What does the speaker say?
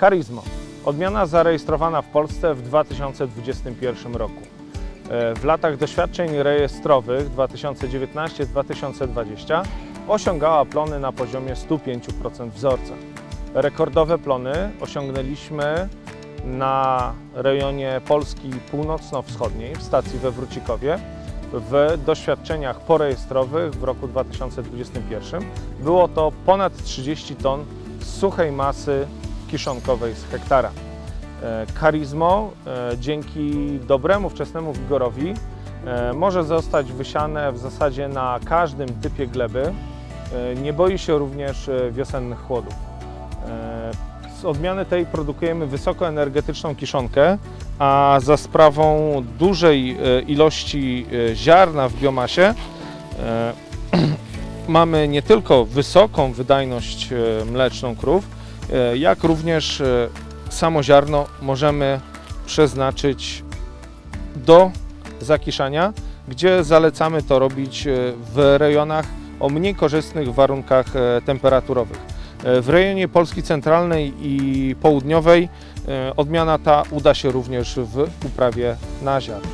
Karizmo. Odmiana zarejestrowana w Polsce w 2021 roku. E, W latach doświadczeń rejestrowych 2019-2020 osiągała plony na poziomie 105% wzorca. Rekordowe plony osiągnęliśmy na rejonie Polski północno-wschodniej w stacji we Wrócikowie. W doświadczeniach porejestrowych w roku 2021 było to ponad 30 ton suchej masy kiszonkowej z hektara. E, Karizmo e, dzięki dobremu wczesnemu wigorowi e, może zostać wysiane w zasadzie na każdym typie gleby. Nie boi się również wiosennych chłodów. Z odmiany tej produkujemy wysokoenergetyczną kiszonkę, a za sprawą dużej ilości ziarna w biomasie mamy nie tylko wysoką wydajność mleczną krów, jak również e, samo ziarno możemy przeznaczyć do zakiszania, gdzie zalecamy to robić e, w rejonach o mniej korzystnych warunkach e, temperaturowych. E, W rejonie Polski Centralnej i Południowej e, odmiana ta uda się również w uprawie na ziarno.